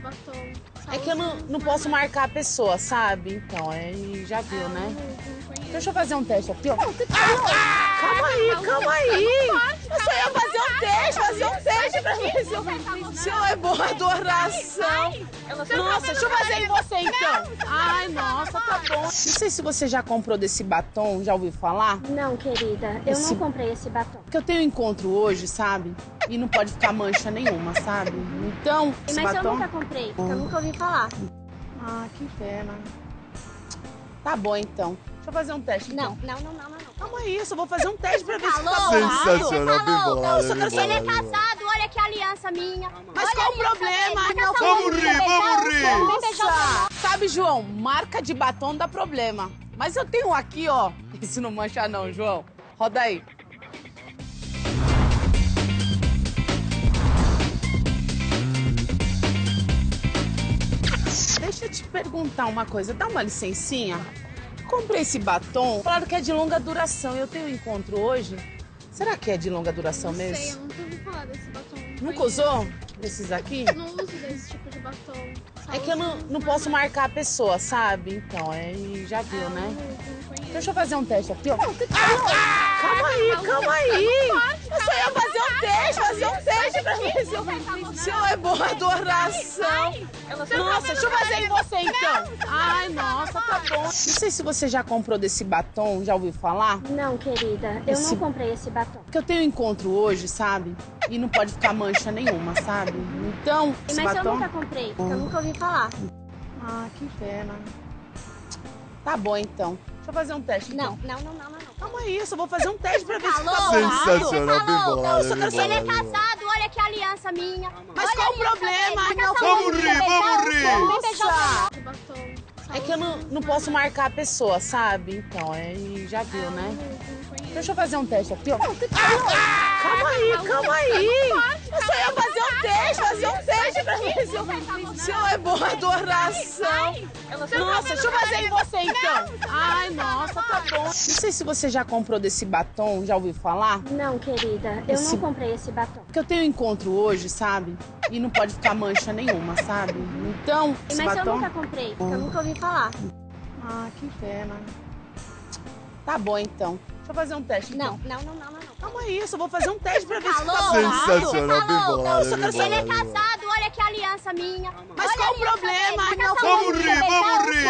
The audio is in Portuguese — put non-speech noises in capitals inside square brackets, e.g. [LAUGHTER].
batom. É que eu não, não posso marcar a pessoa, sabe? Então, aí já viu, né? Deixa eu fazer um teste aqui, ó. Calma aí, calma aí. Eu só se eu, se eu é boa adoração. Nossa, deixa eu fazer em você então. Ai, nossa, tá bom. Não sei se você já comprou desse batom, já ouviu falar? Não, querida, eu Esse- não comprei esse batom. Porque eu tenho encontro hoje, sabe? E não pode ficar mancha nenhuma, sabe? Então, esse Mas eu batom... nunca comprei, eu nunca ouvi falar. Ah, que pena. Tá bom, então. Deixa eu fazer um teste. Não, então. não, não, não, não. não. Calma aí, eu só vou fazer um teste pra ver se tá. Sensacional, bem bolado, Não, eu só quero bolado, Ele é casado, aliança minha. Mas Olha qual o problema? Não, Vamos vamos rir, beijar vamos rir. Sabe, João, marca de batom dá problema. Mas eu tenho aqui, ó. [LAUGHS] Isso não mancha não, João. Roda aí. Deixa eu te perguntar uma coisa, dá uma licencinha? Comprei esse batom, falaram que é de longa duração. Eu tenho um encontro hoje. Será que é de longa duração Não mesmo? sei, eu nunca ouvi falar desse batom. Nunca usou desses aqui? Não uso desse tipo de batom. Só É que eu não, não posso marcar a pessoa, sabe? Então, aí já viu, É, eu né? não não. Deixa eu fazer um teste aqui, ó. Calma aí, calma aí. Se eu, se eu é boa adoração. Nossa, deixa eu fazer em você então. Ai, nossa, tá bom. Não sei se você já comprou desse batom, já ouviu falar? Não, querida, eu Esse- não comprei esse batom. Porque eu tenho encontro hoje, sabe? E não pode ficar mancha nenhuma, sabe? Então, esse Mas eu batom... nunca comprei, eu nunca ouvi falar. Ah, que pena. Tá bom, então. Deixa eu fazer um teste. Não, então. não, não, não, não. não. Calma aí, eu só vou fazer um teste pra ver se tá. Sensacional, bem bolado, Não, eu só quero Ele é casado, aliança minha. Mas Olha qual o problema? Não, Vamos rir, vamos rir. Nossa! É que eu não, não posso marcar a pessoa, sabe? Então, aí já viu, né? Deixa eu fazer um teste aqui, ó. Calma aí, calma aí. Pra ver se eu, se eu é boa adoração. Nossa, deixa eu fazer em você então. Ai, nossa, tá bom. Não sei se você já comprou desse batom, já ouviu falar? Não, querida, eu Esse- não comprei esse batom. Porque eu tenho encontro hoje, sabe? E não pode ficar mancha nenhuma, sabe? Então, esse Mas eu batom... nunca comprei, eu nunca ouvi falar. Ah, que pena. Tá bom, então. Deixa eu fazer um teste. então. Não, não, não, não, não. não. Calma aí, eu só vou fazer um teste pra ver se tá bolado. Sensacional, bem Falou. bolado, Não, eu só Ele é casado, aliança minha. Mas Olha qual o problema? Não, Vamos rir, vamos rir.